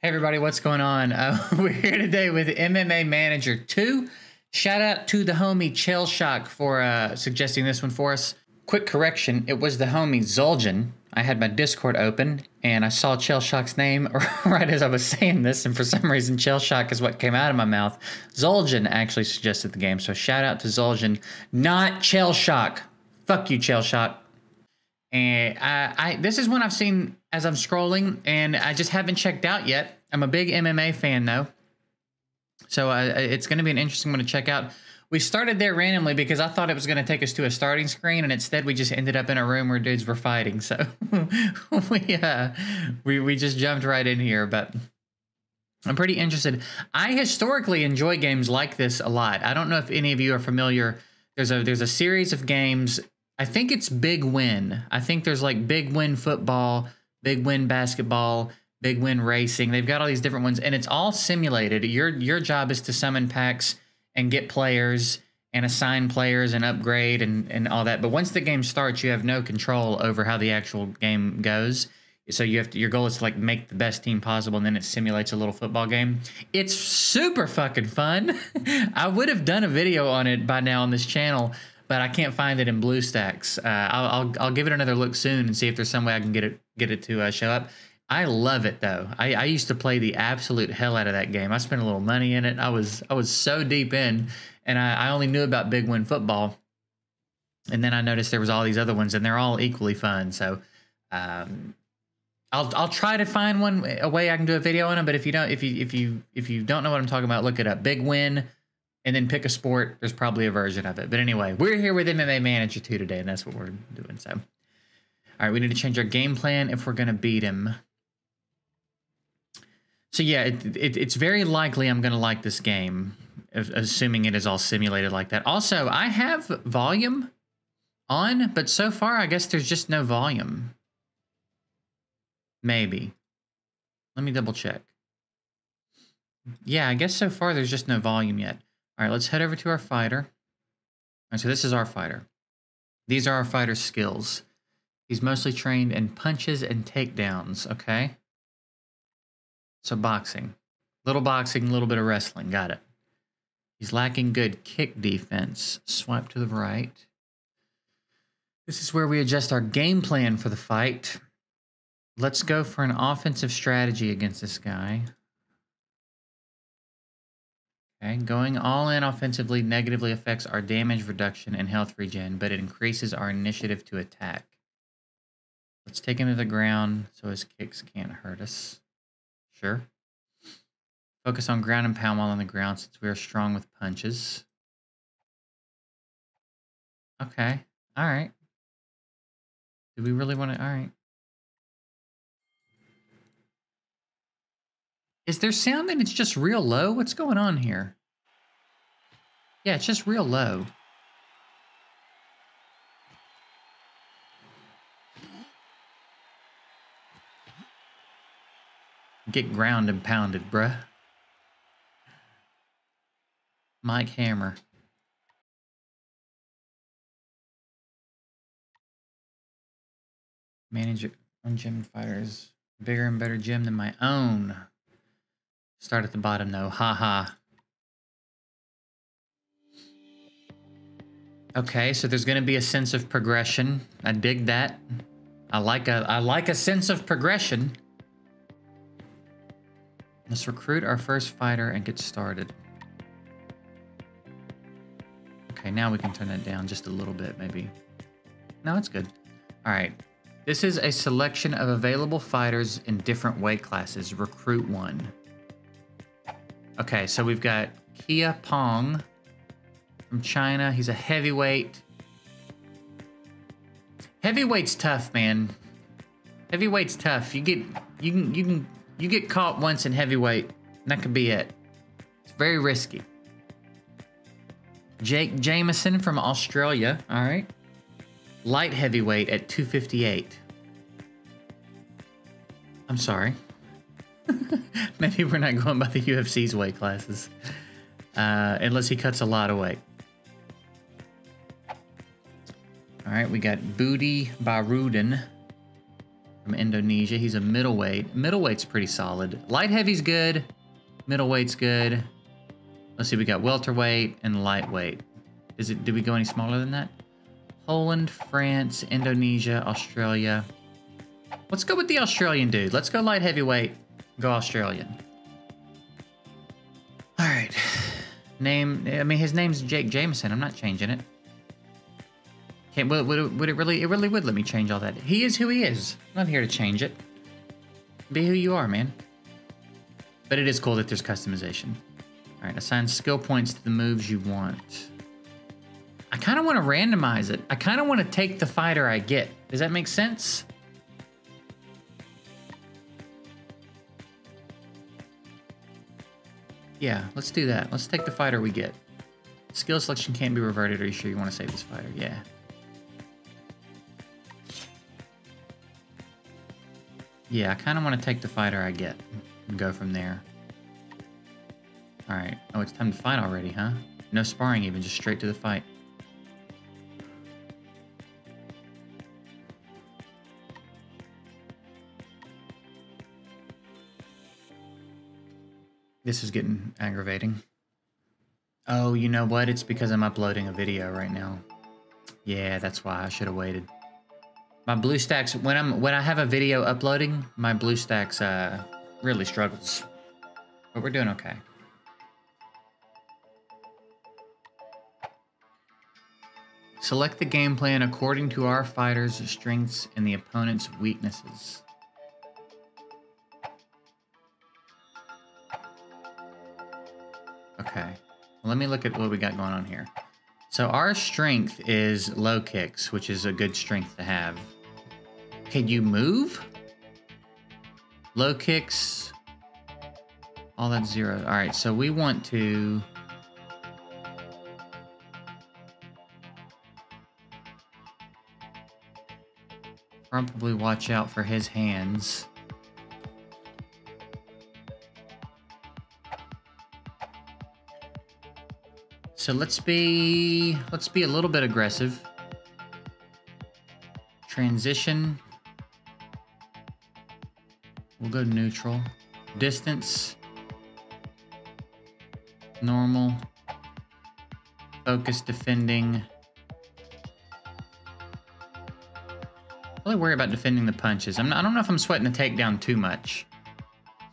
Hey everybody, what's going on? Uh, we're here today with MMA Manager 2. Shout out to the homie Chell Shock for uh, suggesting this one for us. Quick correction, it was the homie Zul'jin. I had my Discord open and I saw Chell Shock's name right as I was saying this, and for some reason Chell Shock is what came out of my mouth. Zul'jin actually suggested the game, so shout out to Zul'jin, not Chell Shock. Fuck you, Chell Shock. And I, I, this is one I've seen as I'm scrolling, and I just haven't checked out yet. I'm a big MMA fan though, so uh, it's going to be an interesting one to check out. We started there randomly because I thought it was going to take us to a starting screen, and instead we just ended up in a room where dudes were fighting. So we, uh, we we just jumped right in here, but. I'm pretty interested. I historically enjoy games like this a lot. I don't know if any of you are familiar. There's a there's a series of games I think it's Big Win. I think there's like Big Win football, Big Win basketball, Big Win racing. They've got all these different ones, and it's all simulated. Your your job is to summon packs and get players and assign players and upgrade and, and all that. But once the game starts, you have no control over how the actual game goes. So you have to, your goal is to like make the best team possible, and then it simulates a little football game. It's super fucking fun. I would have done a video on it by now on this channel, but I can't find it in BlueStacks. Uh, I'll, I'll, I'll give it another look soon and see if there's some way I can get it get it to uh, show up. I love it though. I, I used to play the absolute hell out of that game. I spent a little money in it. I was I was so deep in, and I, I only knew about Big Win football, and then I noticed there was all these other ones, and they're all equally fun. So. Um, I'll I'll try to find one a way I can do a video on them. But if you don't if you if you if you don't know what I'm talking about, look it up. Big Win and then pick a sport. There's probably a version of it. But anyway, we're here with MMA Manager 2 today, and that's what we're doing. So, all right, we need to change our game plan if we're going to beat him. So, yeah, it, it, it's very likely I'm going to like this game, assuming it is all simulated like that. Also, I have volume on, but so far, I guess there's just no volume. Maybe. Let me double check. Yeah, I guess so far there's just no volume yet. All right, let's head over to our fighter. All right, so this is our fighter. These are our fighter's skills. He's mostly trained in punches and takedowns, okay? So boxing. Little boxing, a little bit of wrestling. Got it. He's lacking good kick defense. Swipe to the right. This is where we adjust our game plan for the fight. Let's go for an offensive strategy against this guy. Okay, going all in offensively negatively affects our damage reduction and health regen, but it increases our initiative to attack. Let's take him to the ground so his kicks can't hurt us. Sure. Focus on ground and pound while on the ground since we are strong with punches. Okay. All right. Do we really want to? All right. Is there sound and it's just real low? What's going on here? Yeah, it's just real low. Get ground and pounded, bruh. Mike Hammer. Manage one gym fighters. Bigger and better gym than my own. Start at the bottom though. Ha ha. Okay, so there's going to be a sense of progression. I dig that. I like a I like a sense of progression. Let's recruit our first fighter and get started. Okay, now we can turn that down just a little bit, maybe. No, it's good. All right. This is a selection of available fighters in different weight classes. Recruit one. Okay, so we've got Kia Pong from China. He's a heavyweight. Heavyweight's tough, man. Heavyweight's tough. You get you can you can you get caught once in heavyweight, that could be it. It's very risky. Jake Jameson from Australia. All right. Light heavyweight at 258. I'm sorry. Maybe we're not going by the UFC's weight classes. Uh, unless he cuts a lot of weight. All right, we got Booty Barudin from Indonesia. He's a middleweight. Middleweight's pretty solid. Light heavy's good. Middleweight's good. Let's see, we got welterweight and lightweight. Is it? Did we go any smaller than that? Poland, France, Indonesia, Australia. Let's go with the Australian dude. Let's go light heavyweight. Go Australian. All right. Name. I mean, his name's Jake Jameson. I'm not changing it. Can't. Would, would, would it really? It really would let me change all that. He is who he is. I'm not here to change it. Be who you are, man. But it is cool that there's customization. All right. Assign skill points to the moves you want. I kind of want to randomize it. I kind of want to take the fighter I get. Does that make sense? Yeah, let's do that. Let's take the fighter we get. Skill selection can't be reverted. Are you sure you want to save this fighter? Yeah. Yeah, I kind of want to take the fighter I get and go from there. Alright. Oh, it's time to fight already, huh? No sparring even, just straight to the fight. This is getting aggravating. Oh, you know what? It's because I'm uploading a video right now. Yeah, that's why I should have waited. My BlueStacks when I'm when I have a video uploading, my BlueStacks uh really struggles. But we're doing okay. Select the game plan according to our fighter's strengths and the opponent's weaknesses. Let me look at what we got going on here. So our strength is low kicks, which is a good strength to have. Can you move? Low kicks. All that's zero. All right, so we want to... Probably watch out for his hands. So let's be let's be a little bit aggressive. Transition. We'll go neutral. Distance. Normal. Focus defending. Really worry about defending the punches. I'm not, I don't know if I'm sweating the takedown too much.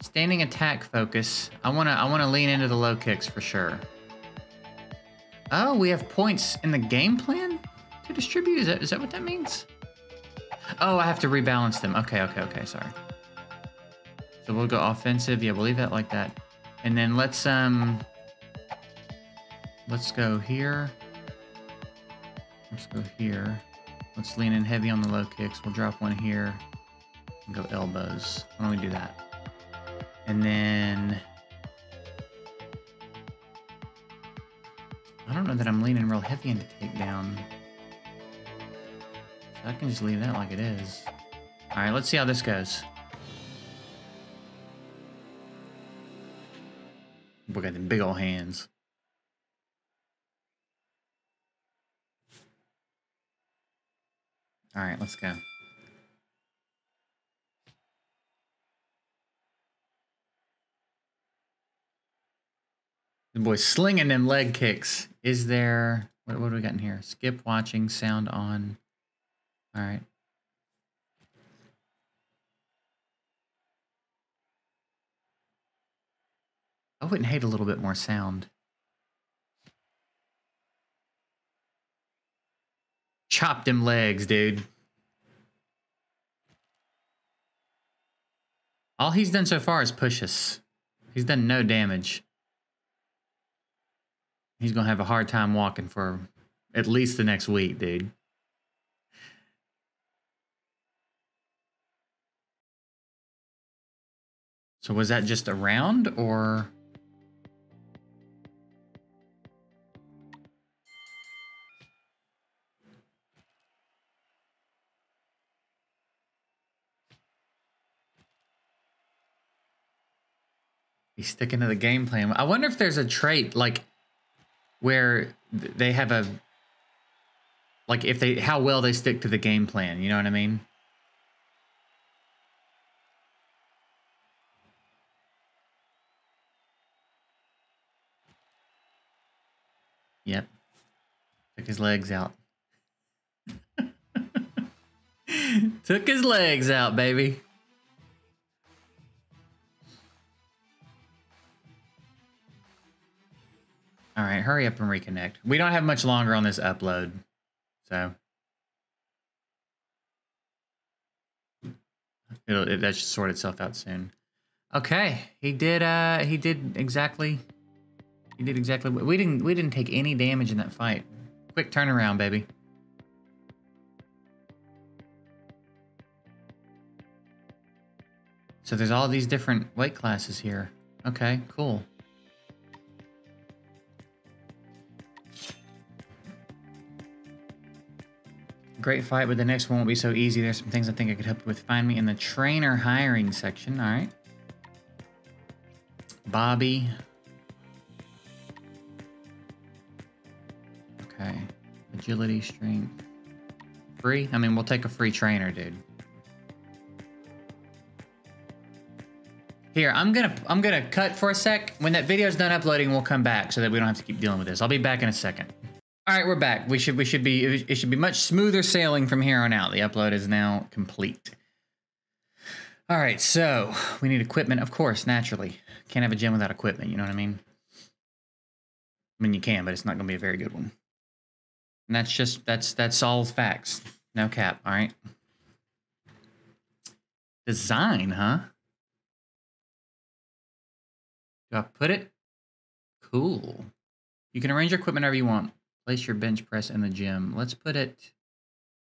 Standing attack focus. I wanna I wanna lean into the low kicks for sure. Oh, we have points in the game plan to distribute? Is that, is that what that means? Oh, I have to rebalance them. Okay, okay, okay, sorry. So we'll go offensive. Yeah, we'll leave that like that. And then let's, um, let's go here. Let's go here. Let's lean in heavy on the low kicks. We'll drop one here and go elbows. Why don't we do that? And then don't know that I'm leaning real heavy into takedown. So I can just leave that like it is. Alright, let's see how this goes. We got them big old hands. Alright, let's go. The boy slinging them leg kicks. Is there what what do we got in here? Skip watching, sound on. All right. I wouldn't hate a little bit more sound. Chop them legs, dude. All he's done so far is push us. He's done no damage he's gonna have a hard time walking for at least the next week, dude. So was that just a round or? He's sticking to the game plan. I wonder if there's a trait like where they have a like if they how well they stick to the game plan, you know what I mean? Yep. Took his legs out. Took his legs out, baby. All right, hurry up and reconnect. We don't have much longer on this upload, so it'll it, that should sort itself out soon. Okay, he did. Uh, he did exactly. He did exactly. We didn't. We didn't take any damage in that fight. Quick turnaround, baby. So there's all these different weight classes here. Okay, cool. Great fight, but the next one won't be so easy. There's some things I think I could help with. Find me in the trainer hiring section. All right. Bobby. Okay. Agility, strength. Free? I mean, we'll take a free trainer, dude. Here, I'm gonna I'm gonna cut for a sec. When that video's done uploading, we'll come back so that we don't have to keep dealing with this. I'll be back in a second. All right, we're back. We should we should be it should be much smoother sailing from here on out. The upload is now complete. All right, so we need equipment, of course, naturally. Can't have a gym without equipment, you know what I mean? I mean you can, but it's not gonna be a very good one. And that's just that's that's all facts. No cap, all right. Design, huh? Do I put it? Cool. You can arrange your equipment however you want. Place your bench press in the gym. Let's put it.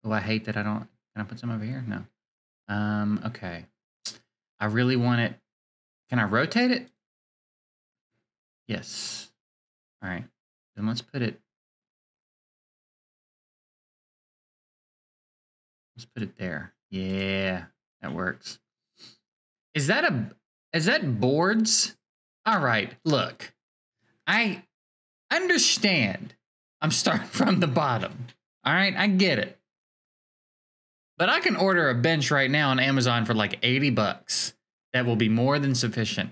Oh, I hate that I don't. Can I put some over here? No. Um. Okay. I really want it. Can I rotate it? Yes. All right. Then let's put it. Let's put it there. Yeah, that works. Is that a? Is that boards? All right. Look, I understand I'm starting from the bottom. All right, I get it. But I can order a bench right now on Amazon for like 80 bucks. That will be more than sufficient.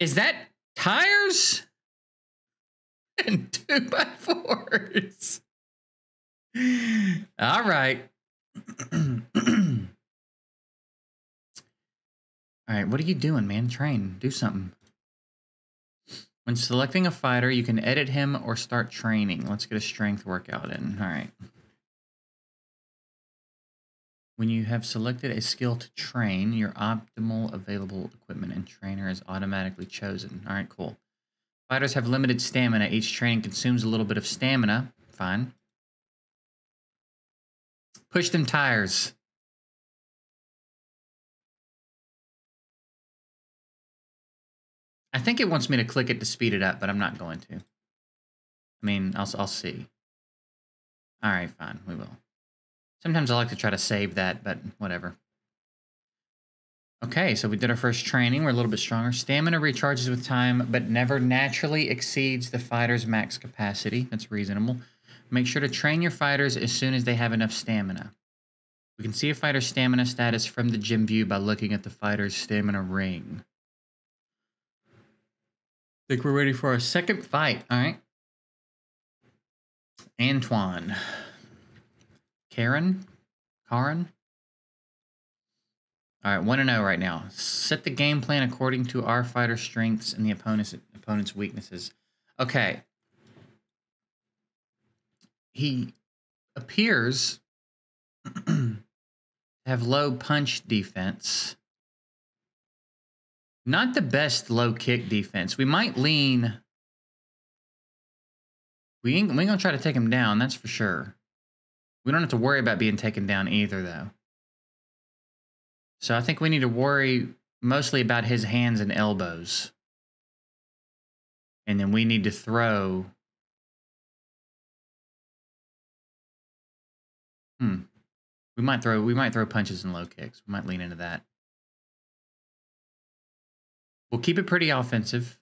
Is that tires? And two by fours. All right. All right, what are you doing, man? Train. Do something. When selecting a fighter, you can edit him or start training. Let's get a strength workout in. All right. When you have selected a skill to train, your optimal available equipment and trainer is automatically chosen. All right, cool. Fighters have limited stamina. Each training consumes a little bit of stamina. Fine. Push them tires. I think it wants me to click it to speed it up, but I'm not going to. I mean, I'll, I'll see. All right, fine, we will. Sometimes I like to try to save that, but whatever. Okay, so we did our first training. We're a little bit stronger. Stamina recharges with time, but never naturally exceeds the fighter's max capacity. That's reasonable. Make sure to train your fighters as soon as they have enough stamina. We can see a fighter's stamina status from the gym view by looking at the fighter's stamina ring. Think we're ready for our second fight, all right? Antoine. Karen? Karen? All right, 1 to 0 right now. Set the game plan according to our fighter strengths and the opponent's opponent's weaknesses. Okay. He appears to have low punch defense. Not the best low kick defense. We might lean. We ain't, we ain't gonna try to take him down, that's for sure. We don't have to worry about being taken down either, though. So I think we need to worry mostly about his hands and elbows. And then we need to throw. Hmm. We might throw we might throw punches and low kicks. We might lean into that. We'll keep it pretty offensive.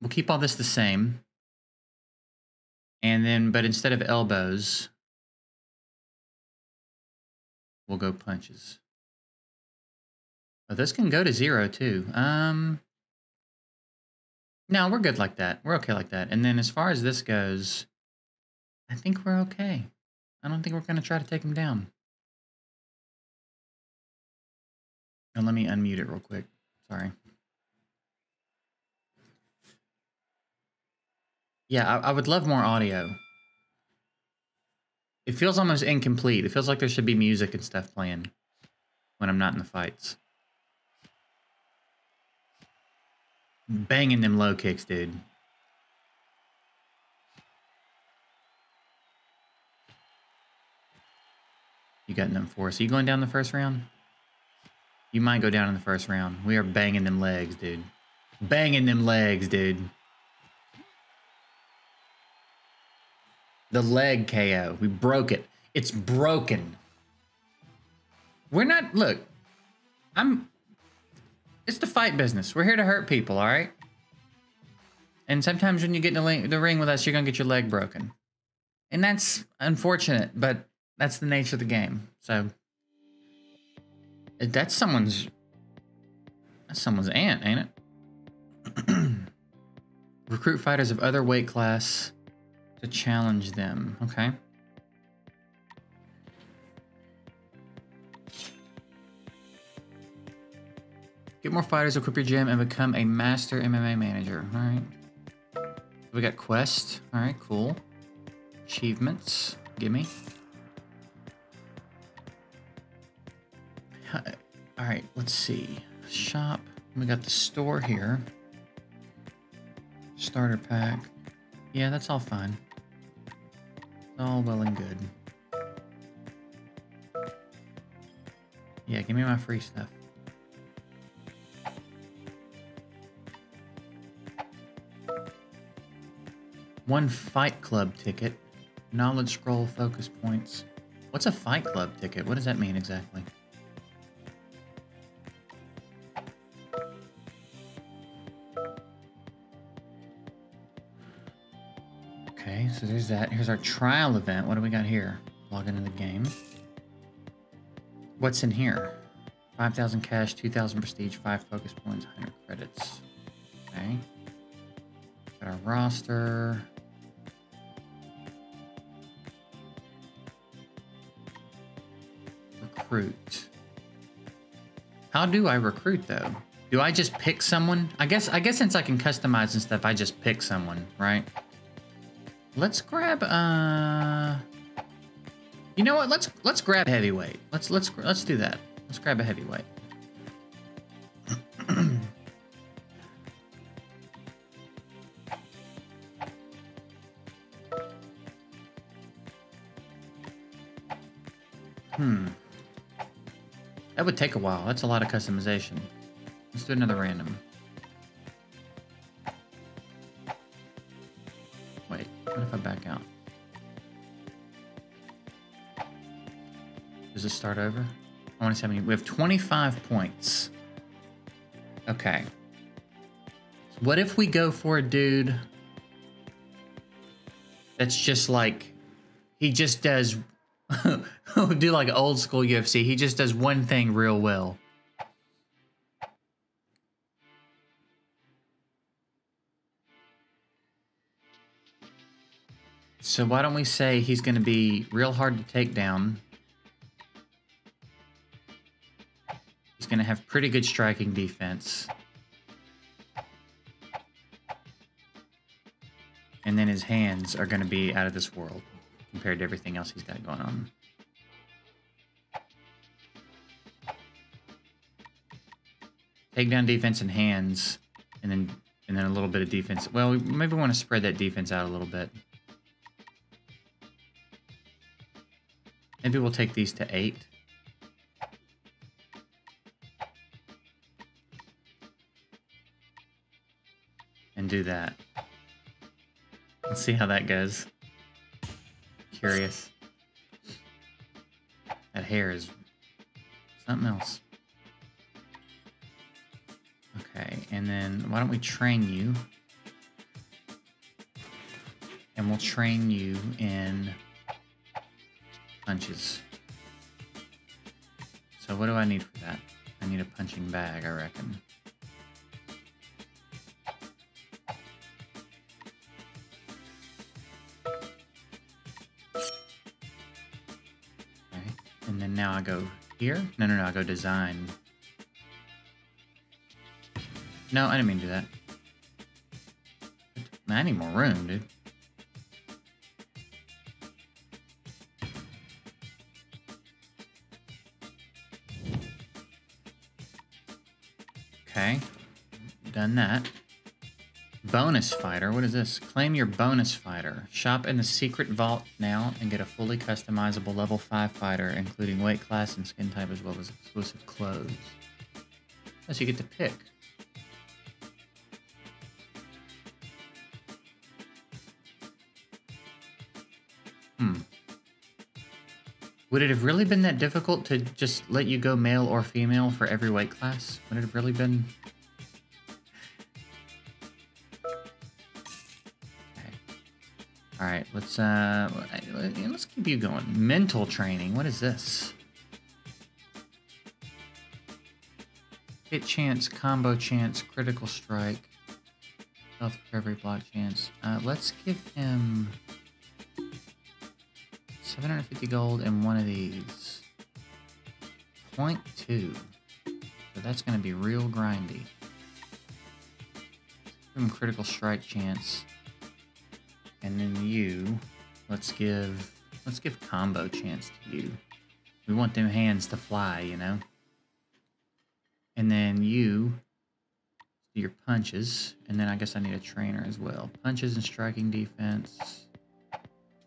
We'll keep all this the same. And then, but instead of elbows, we'll go punches. Oh, this can go to zero too. Um, No, we're good like that. We're okay like that. And then as far as this goes, I think we're okay. I don't think we're going to try to take him down. And let me unmute it real quick. Sorry. Yeah, I, I would love more audio. It feels almost incomplete. It feels like there should be music and stuff playing when I'm not in the fights. Banging them low kicks, dude. You got them us. Are you going down the first round? You might go down in the first round. We are banging them legs, dude. Banging them legs, dude. The leg KO. We broke it. It's broken. We're not, look, I'm, it's the fight business. We're here to hurt people, all right? And sometimes when you get in the, ring with us, you're going to get your leg broken. And that's unfortunate, but that's the nature of the game. So that's someone's that's someone's aunt, ain't it? Recruit fighters of other weight class to challenge them. Okay. Get more fighters, equip your gym, and become a master MMA manager. All right. We got quest. All right, cool. Achievements. Gimme. Right, let's see. Shop. We got the store here. Starter pack. Yeah, that's all fine. All well and good. Yeah, give me my free stuff. One Fight Club ticket. Knowledge scroll focus points. What's a Fight Club ticket? What does that mean exactly? So there's that. Here's our trial event. What do we got here? Log into the game. What's in here? 5,000 cash, 2,000 prestige, 5 focus points, 100 credits. Okay. Got our roster. Recruit. How do I recruit though? Do I just pick someone? I guess I guess since I can customize and stuff, I just pick someone, right? Let's grab uh You know what? Let's let's grab heavyweight. Let's let's let's do that. Let's grab a heavyweight. hmm. That would take a while. That's a lot of customization. Let's do another random. Start over? I want to see how many. We have 25 points. Okay. What if we go for a dude that's just like, he just does, do like old school UFC. He just does one thing real well. So why don't we say he's going to be real hard to take down. He's going to have pretty good striking defense. And then his hands are going to be out of this world compared to everything else he's got going on. Takedown defense and hands, and then and then a little bit of defense. Well, we maybe want to spread that defense out a little bit. Maybe we'll take these to eight. Do that. Let's see how that goes. Curious. That hair is something else. Okay, and then why don't we train you? And we'll train you in punches. So what do I need for that? I need a punching bag, I reckon. Go here. No, no, no, go design. No, I didn't mean to do that. I need more room, dude. Okay. Done that. Bonus fighter. What is this? Claim your bonus fighter. Shop in the secret vault now and get a fully customizable level 5 fighter, including weight class and skin type as well as exclusive clothes. So you get to pick. Hmm. Would it have really been that difficult to just let you go male or female for every weight class? Would it have really been... Uh, let's keep you going. Mental training. What is this? Hit chance, combo chance, critical strike, health recovery block chance. Uh, let's give him 750 gold and one of these. Point two. So that's going to be real grindy. Give him critical strike chance. And then you, let's give, let's give combo chance to you. We want them hands to fly, you know? And then you, your punches. And then I guess I need a trainer as well. Punches and striking defense.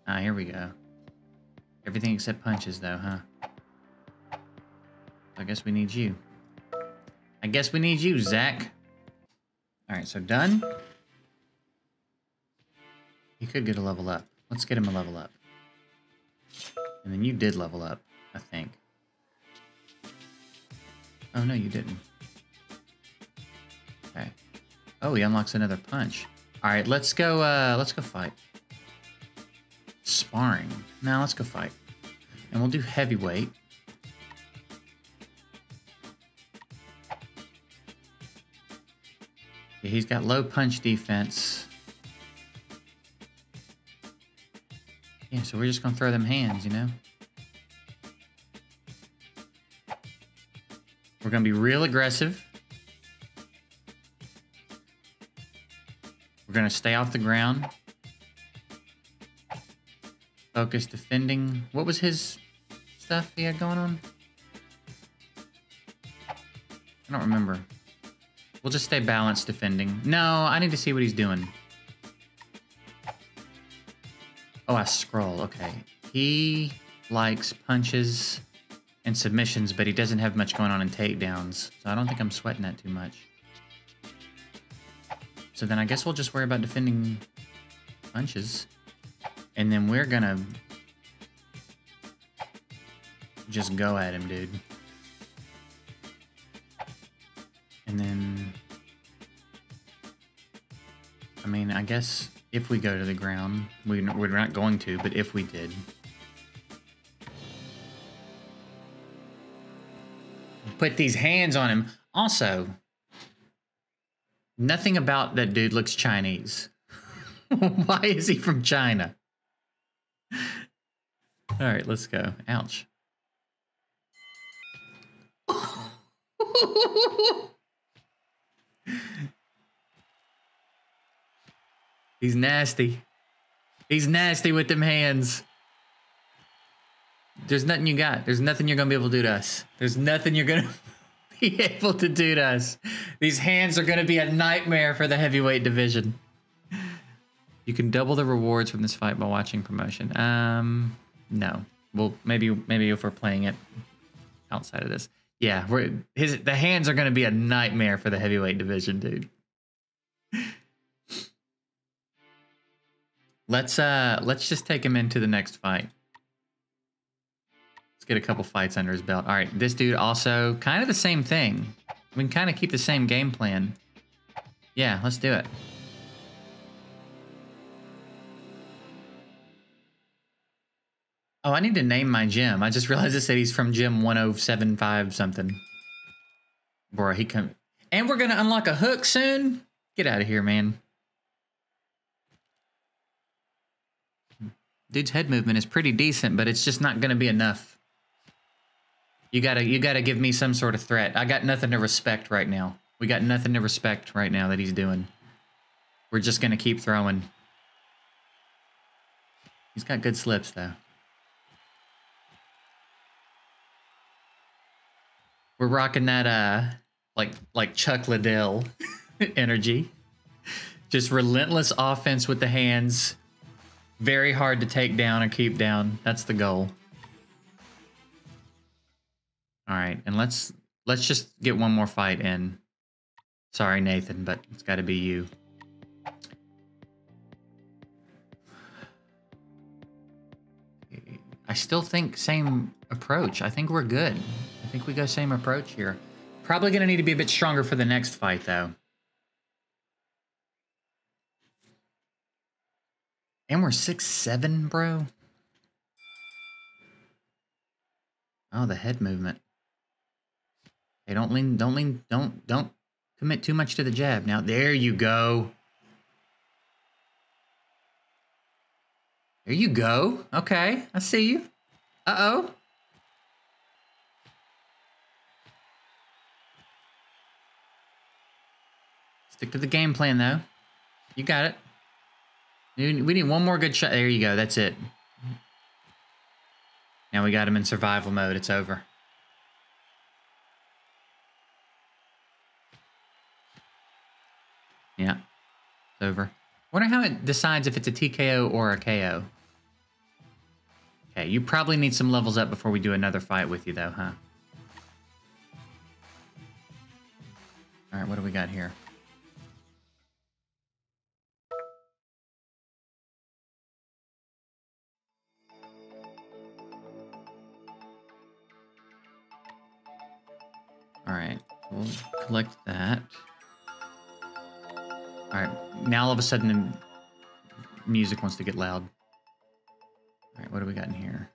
Ah, here we go. Everything except punches, though, huh? I guess we need you. I guess we need you, Zach. Alright, so done. He could get a level up. Let's get him a level up. And then you did level up, I think. Oh, no, you didn't. Okay. Oh, he unlocks another punch. All right, let's go, uh, let's go fight. Sparring. Now let's go fight. And we'll do heavyweight. Yeah, he's got low punch defense. Yeah, so we're just gonna throw them hands, you know? We're gonna be real aggressive. We're gonna stay off the ground. Focus defending. What was his stuff he had going on? I don't remember. We'll just stay balanced defending. No, I need to see what he's doing. Oh, I scroll. Okay. He likes punches and submissions, but he doesn't have much going on in takedowns. So I don't think I'm sweating that too much. So then I guess we'll just worry about defending punches. And then we're gonna just go at him, dude. And then, I mean, I guess if we go to the ground, we, we're not going to, but if we did, put these hands on him. Also, nothing about that dude looks Chinese. Why is he from China? All right, let's go. Ouch. He's nasty. He's nasty with them hands. There's nothing you got. There's nothing you're going to be able to do to us. There's nothing you're going to be able to do to us. These hands are going to be a nightmare for the heavyweight division. You can double the rewards from this fight by watching promotion. Um, no. Well, maybe maybe if we're playing it outside of this. Yeah, we're his the hands are going to be a nightmare for the heavyweight division, dude. Let's uh let's just take him into the next fight. Let's get a couple fights under his belt. All right, this dude also kind of the same thing. We can kind of keep the same game plan. Yeah, let's do it. Oh, I need to name my gym. I just realized it said he's from gym 1075 something. Bro, he come. And we're to unlock a hook soon? Get out of here, man. Dude's head movement is pretty decent, but it's just not going to be enough. You gotta you gotta give me some sort of threat. I got nothing to respect right now. We got nothing to respect right now that he's doing. We're just gonna keep throwing. He's got good slips though. We're rocking that uh like like Chuck Liddell energy. Just relentless offense with the hands. Very hard to take down or keep down. That's the goal. All right, and let's let's just get one more fight in. Sorry, Nathan, but it's got to be you. I still think same approach. I think we're good. I think we go same approach here. Probably going to need to be a bit stronger for the next fight, though. And we're six seven, bro. Oh, the head movement. Hey, don't lean, don't lean, don't, don't commit too much to the jab. Now, there you go. There you go. Okay, I see you. Uh-oh. Stick to the game plan, though. You got it. We need one more good shot. There you go. That's it. Now we got him in survival mode. It's over. Yeah. It's over. Wonder how it decides if it's a TKO or a KO. Okay, you probably need some levels up before we do another fight with you, though, huh? All right, what do we got here? All right, we'll collect that. All right, now all of a sudden the music wants to get loud. All right, what do we got in here?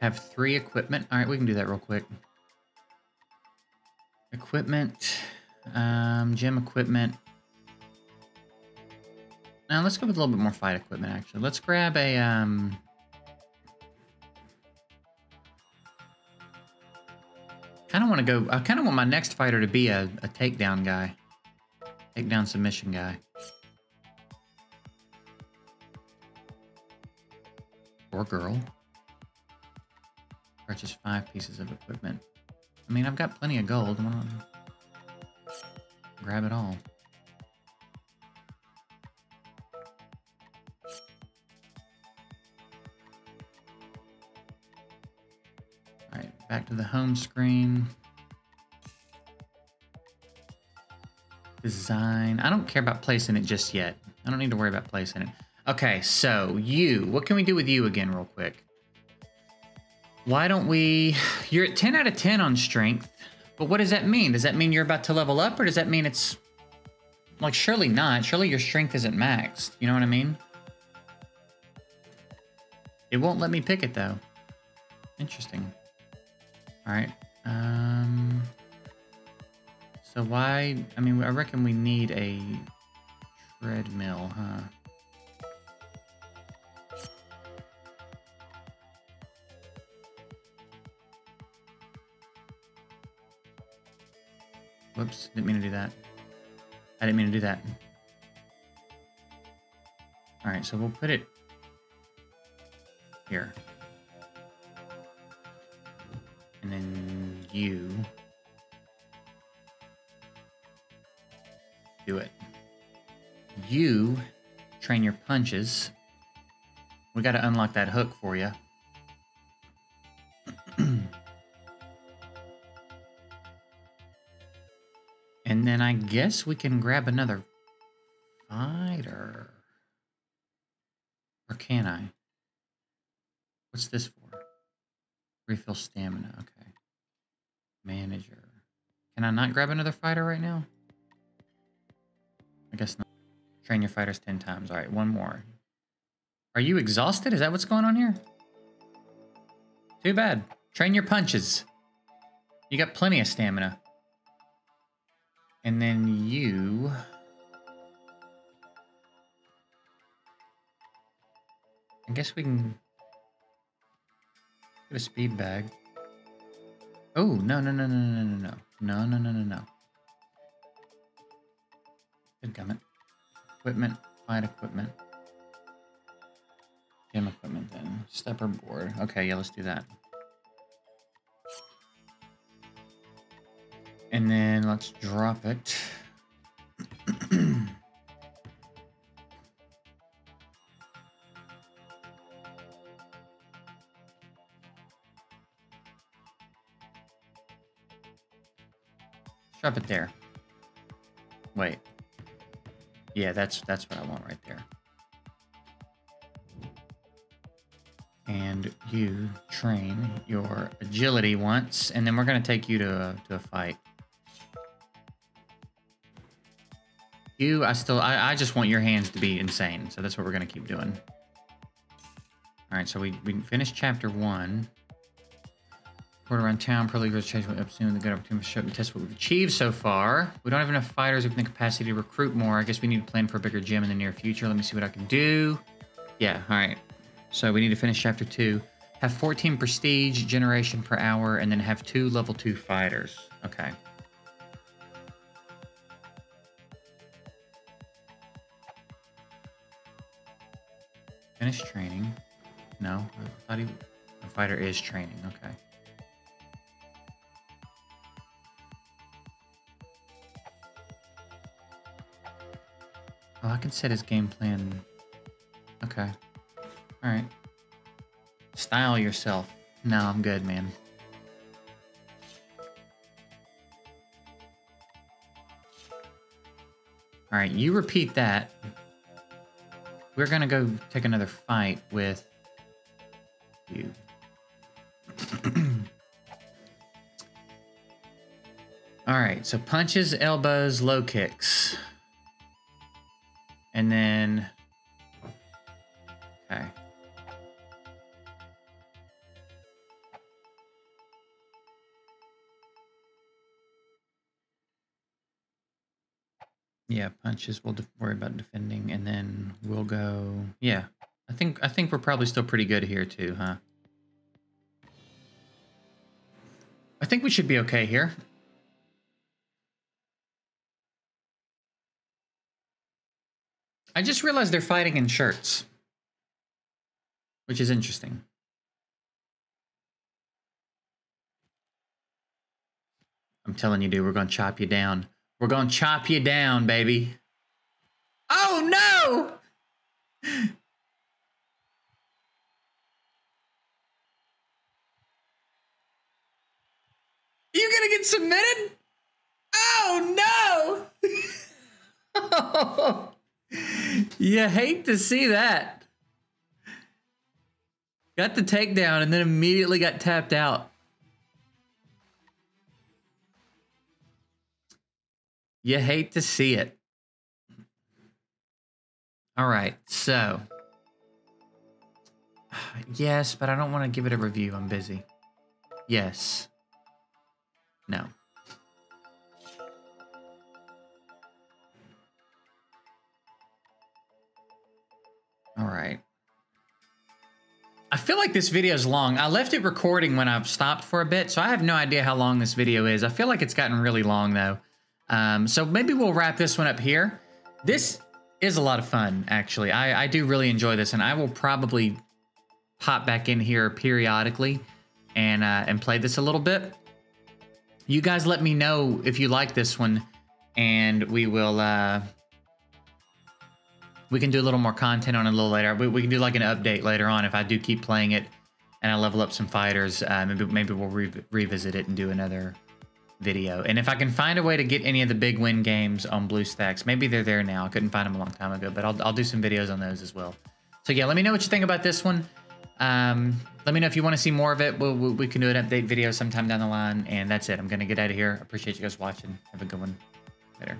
Have three equipment. All right, we can do that real quick. Equipment, um, gym equipment. Now let's go with a little bit more fight equipment, actually. Let's grab a, um... kind of want to go... I kind of want my next fighter to be a, a takedown guy. Takedown submission guy. Or girl. Purchase five pieces of equipment. I mean, I've got plenty of gold. I'm gonna grab it all. Back to the home screen. Design. I don't care about placing it just yet. I don't need to worry about placing it. Okay, so you. What can we do with you again real quick? Why don't we... You're at 10 out of 10 on strength. But what does that mean? Does that mean you're about to level up? Or does that mean it's... Like, surely not. Surely your strength isn't maxed. You know what I mean? It won't let me pick it, though. Interesting. All right. Um. So why? I mean, I reckon we need a treadmill, huh? Whoops, didn't mean to do that. I didn't mean to do that. All right, so we'll put it here. And then you do it. You train your punches. We got to unlock that hook for you. and then I guess we can grab another fighter. Or can I? What's this for? Refill stamina. Okay. Manager. Can I not grab another fighter right now? I guess not. Train your fighters 10 times. All right, one more. Are you exhausted? Is that what's going on here? Too bad. Train your punches. You got plenty of stamina. And then you. I guess we can get a speed bag. Oh, no, no, no, no, no, no, no. No, no, no, no, no. Good gummit. Equipment, fight equipment. Gym equipment then. Stepper board. Okay, yeah, let's do that. And then let's drop it. Drop it there. Wait. Yeah, that's that's what I want right there. And you train your agility once, and then we're gonna take you to a, to a fight. You, I still, I, I just want your hands to be insane, so that's what we're gonna keep doing. All right, so we we finished chapter one. Around town, pro leaguers change up soon. The good opportunity to show and test what we've achieved so far. We don't have enough fighters with the capacity to recruit more. I guess we need to plan for a bigger gym in the near future. Let me see what I can do. Yeah, all right. So we need to finish chapter two. Have 14 prestige generation per hour, and then have two level two fighters. Okay. Finish training. No, I thought he. The fighter is training. Okay. Can set his game plan. Okay. Alright. Style yourself. No, I'm good, man. Alright, you repeat that. We're gonna go take another fight with you. Alright, so punches, elbows, low kicks. Punches. We'll worry about defending, and then we'll go. Yeah, I think I think we're probably still pretty good here too, huh? I think we should be okay here. I just realized they're fighting in shirts, which is interesting. I'm telling you, dude, we're gonna chop you down. We're gonna chop you down, baby. Oh no! You gonna get submitted? Oh no! you hate to see that. Got the takedown and then immediately got tapped out. You hate to see it. All right, so. Yes, but I don't want to give it a review. I'm busy. Yes. No. All right. I feel like this video is long. I left it recording when I've stopped for a bit, so I have no idea how long this video is. I feel like it's gotten really long though. Um, so maybe we'll wrap this one up here. This is a lot of fun, actually. I, I do really enjoy this, and I will probably pop back in here periodically and uh, and play this a little bit. You guys let me know if you like this one, and we will uh, we can do a little more content on it a little later. We, we can do like an update later on if I do keep playing it and I level up some fighters. Uh, maybe maybe we'll re revisit it and do another video. And if I can find a way to get any of the big win games on BlueStacks, maybe they're there now. I couldn't find them a long time ago, but I'll, I'll do some videos on those as well. So yeah, let me know what you think about this one. Um, let me know if you want to see more of it. We'll, we we can do an update video sometime down the line. And that's it. I'm going to get out of here. Appreciate you guys watching. Have a good one. Later.